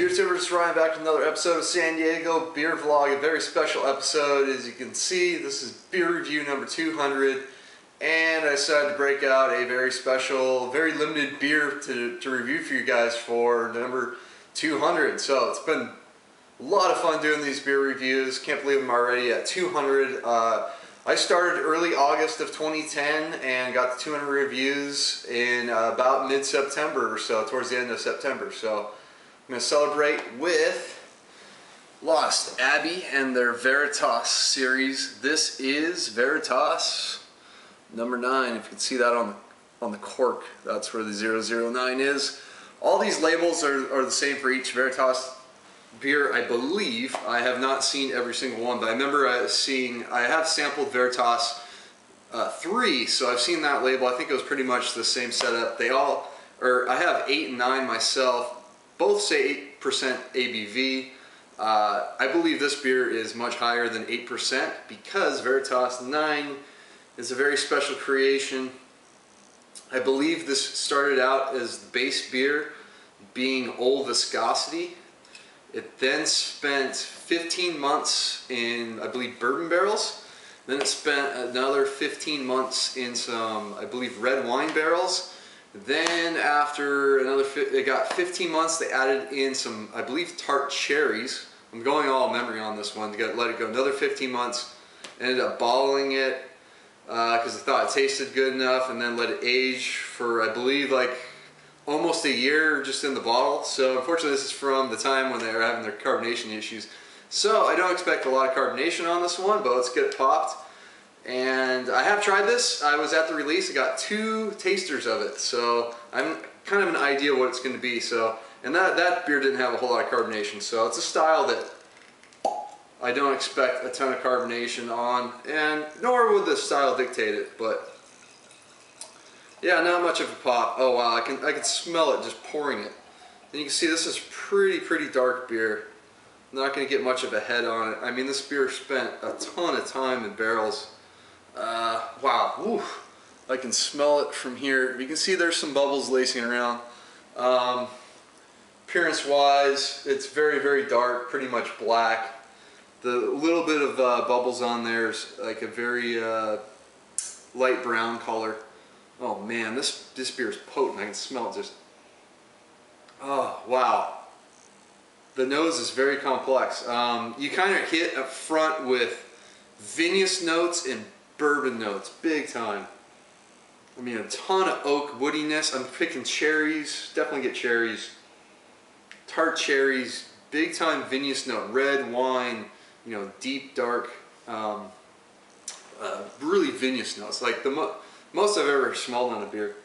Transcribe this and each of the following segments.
Beer Tubers, Ryan back with another episode of San Diego Beer Vlog. A very special episode. As you can see, this is beer review number 200. And I decided to break out a very special, very limited beer to, to review for you guys for number 200. So it's been a lot of fun doing these beer reviews. Can't believe I'm already at 200. Uh, I started early August of 2010 and got the 200 reviews in uh, about mid-September or so, towards the end of September. So going to celebrate with Lost Abbey and their Veritas series. This is Veritas number 9. If you can see that on the, on the cork, that's where the 009 is. All these labels are, are the same for each Veritas beer, I believe. I have not seen every single one, but I remember uh, seeing, I have sampled Veritas uh, 3, so I've seen that label. I think it was pretty much the same setup. They all, or I have 8 and 9 myself both say 8% ABV. Uh, I believe this beer is much higher than 8% because Veritas 9 is a very special creation. I believe this started out as the base beer being old viscosity. It then spent 15 months in, I believe, bourbon barrels. Then it spent another 15 months in some, I believe, red wine barrels. Then after another, they got 15 months, they added in some, I believe, tart cherries. I'm going all memory on this one get, let it go another 15 months. Ended up bottling it because uh, I thought it tasted good enough and then let it age for, I believe, like almost a year just in the bottle. So unfortunately this is from the time when they were having their carbonation issues. So I don't expect a lot of carbonation on this one, but let's get it popped. And I have tried this. I was at the release. I got two tasters of it. So I'm kind of an idea what it's going to be. So, and that, that beer didn't have a whole lot of carbonation. So it's a style that I don't expect a ton of carbonation on. And nor would the style dictate it. But yeah, not much of a pop. Oh wow, I can, I can smell it just pouring it. And you can see this is pretty, pretty dark beer. I'm not going to get much of a head on it. I mean, this beer spent a ton of time in barrels uh, wow, Oof. I can smell it from here. You can see there's some bubbles lacing around. Um, appearance wise, it's very, very dark, pretty much black. The little bit of uh, bubbles on there is like a very uh, light brown color. Oh man, this, this beer is potent. I can smell it just, oh wow. The nose is very complex. Um, you kind of hit up front with vinous notes and bourbon notes, big time. I mean, a ton of oak woodiness. I'm picking cherries, definitely get cherries. Tart cherries, big time vinous note, red wine, you know, deep dark, um, uh, really vinous notes. Like the mo most I've ever smelled on a beer.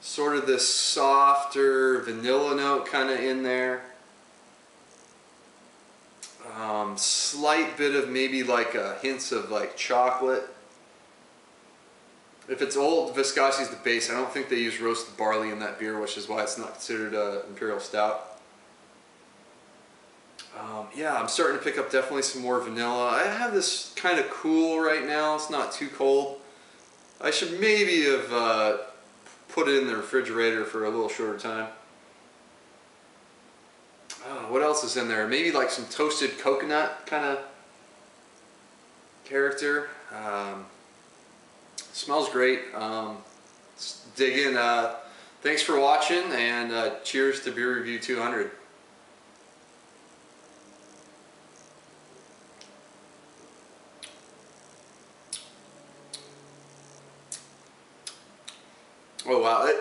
Sort of this softer vanilla note kind of in there. Um, slight bit of maybe like a hints of like chocolate. If it's old viscosity is the base, I don't think they use roasted barley in that beer, which is why it's not considered an imperial stout. Um, yeah, I'm starting to pick up definitely some more vanilla. I have this kind of cool right now. It's not too cold. I should maybe have uh, put it in the refrigerator for a little shorter time. Oh, what else is in there? Maybe like some toasted coconut kind of character. Um, smells great. Um, dig in. Uh, thanks for watching and uh, cheers to Beer Review 200. Oh wow, it,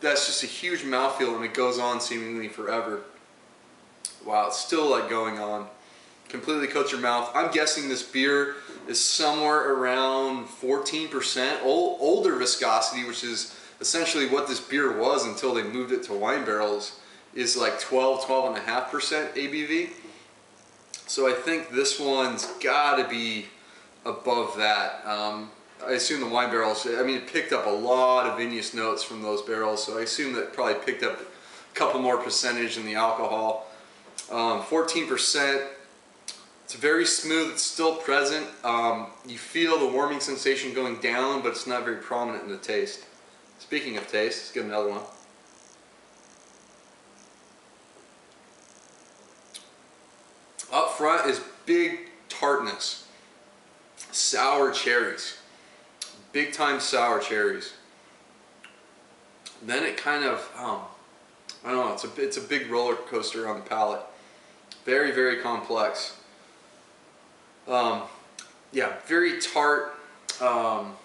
that's just a huge mouthfeel and it goes on seemingly forever. Wow, it's still like going on. Completely coats your mouth. I'm guessing this beer is somewhere around 14% old, older viscosity, which is essentially what this beer was until they moved it to wine barrels, is like 12, 12.5% ABV. So I think this one's gotta be above that. Um, I assume the wine barrels, I mean, it picked up a lot of vinous notes from those barrels, so I assume that probably picked up a couple more percentage in the alcohol. 14%, um, it's very smooth, it's still present. Um, you feel the warming sensation going down, but it's not very prominent in the taste. Speaking of taste, let's get another one. Up front is big tartness, sour cherries, big time sour cherries. Then it kind of, um, I don't know, it's a, it's a big roller coaster on the palate. Very, very complex. Um, yeah, very tart, um,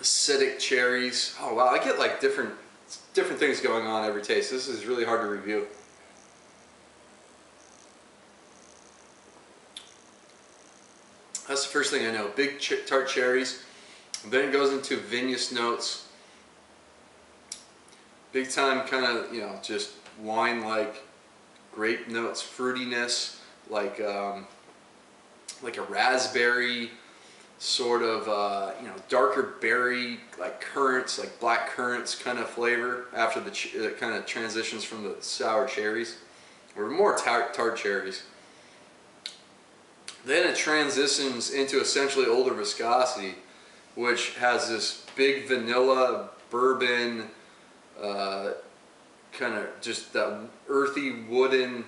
acidic cherries. Oh wow, I get like different, different things going on every taste. This is really hard to review. That's the first thing I know. Big ch tart cherries. Then it goes into vinous notes. Big time kind of, you know, just wine-like grape notes, fruitiness, like um, like a raspberry sort of, uh, you know, darker berry, like currants, like black currants kind of flavor after the it kind of transitions from the sour cherries, or more tart, tart cherries. Then it transitions into essentially older viscosity, which has this big vanilla, bourbon, uh, kind of just that earthy wooden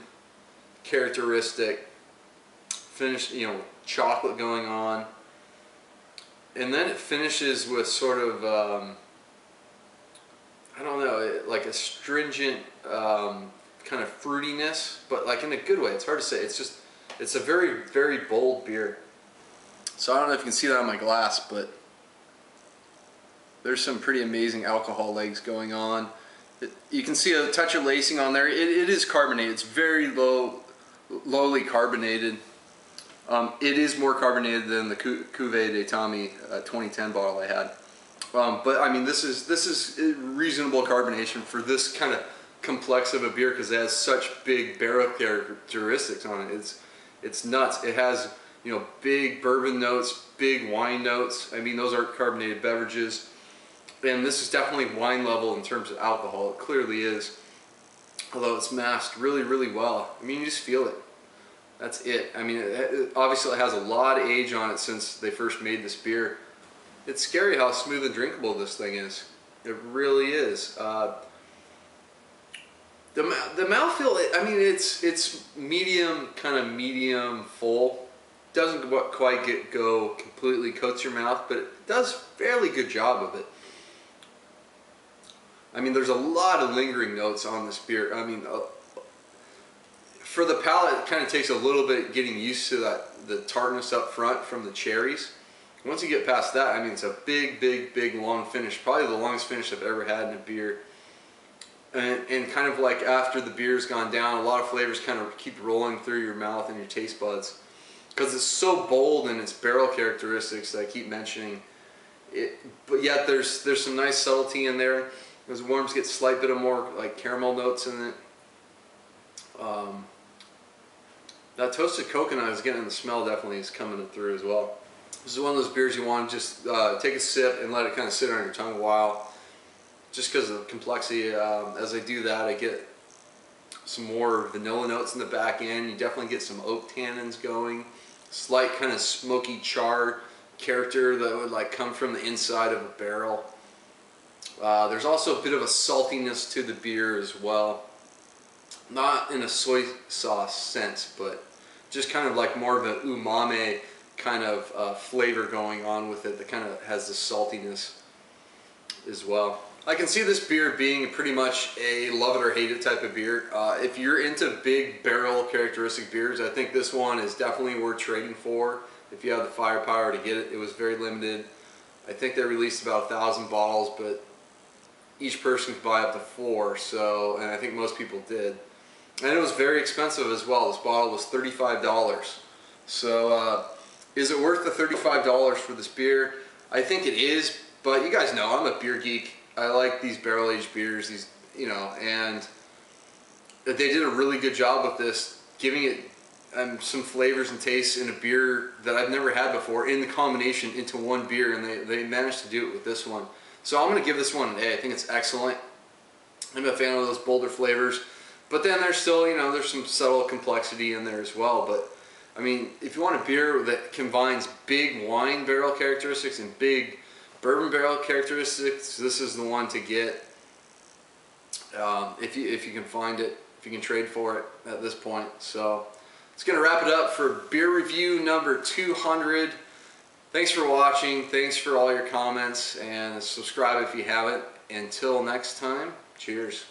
characteristic finish you know chocolate going on. And then it finishes with sort of um, I don't know like a stringent um, kind of fruitiness but like in a good way. It's hard to say. It's just it's a very very bold beer. So I don't know if you can see that on my glass but there's some pretty amazing alcohol legs going on you can see a touch of lacing on there. It, it is carbonated. It's very low, lowly carbonated. Um, it is more carbonated than the Cuvée de Tomme uh, 2010 bottle I had. Um, but I mean, this is this is reasonable carbonation for this kind of complex of a beer because it has such big barrel characteristics on it. It's it's nuts. It has you know big bourbon notes, big wine notes. I mean, those aren't carbonated beverages and this is definitely wine level in terms of alcohol. It clearly is. Although it's masked really, really well. I mean, you just feel it. That's it. I mean, it, it, obviously it has a lot of age on it since they first made this beer. It's scary how smooth and drinkable this thing is. It really is. Uh, the the mouthfeel. I mean, it's it's medium, kind of medium full. Doesn't quite get go completely coats your mouth, but it does fairly good job of it. I mean, there's a lot of lingering notes on this beer. I mean, uh, for the palate, it kind of takes a little bit getting used to that the tartness up front from the cherries. Once you get past that, I mean, it's a big, big, big, long finish. Probably the longest finish I've ever had in a beer. And, and kind of like after the beer's gone down, a lot of flavors kind of keep rolling through your mouth and your taste buds. Because it's so bold in its barrel characteristics that I keep mentioning. It, but yet there's there's some nice subtlety in there. Those worms get slight bit of more like caramel notes in it. Um, that toasted coconut is getting the smell definitely is coming through as well. This is one of those beers you want to just uh, take a sip and let it kind of sit on your tongue a while. Just because of the complexity. Um, as I do that, I get some more vanilla notes in the back end. You definitely get some oak tannins going. Slight kind of smoky char character that would like come from the inside of a barrel. Uh, there's also a bit of a saltiness to the beer as well. Not in a soy sauce sense, but just kind of like more of an umami kind of uh, flavor going on with it that kind of has the saltiness as well. I can see this beer being pretty much a love it or hate it type of beer. Uh, if you're into big barrel characteristic beers, I think this one is definitely worth trading for. If you have the firepower to get it, it was very limited. I think they released about a thousand bottles, but each person could buy up to four, so, and I think most people did. And it was very expensive as well. This bottle was $35. So, uh, is it worth the $35 for this beer? I think it is, but you guys know I'm a beer geek. I like these barrel aged beers, these, you know, and they did a really good job with this, giving it um, some flavors and tastes in a beer that I've never had before in the combination into one beer, and they, they managed to do it with this one. So I'm going to give this one an A. I think it's excellent. I'm a fan of those bolder flavors. But then there's still, you know, there's some subtle complexity in there as well. But, I mean, if you want a beer that combines big wine barrel characteristics and big bourbon barrel characteristics, this is the one to get. Um, if, you, if you can find it, if you can trade for it at this point. So it's going to wrap it up for beer review number 200. Thanks for watching. Thanks for all your comments and subscribe if you haven't. Until next time, cheers.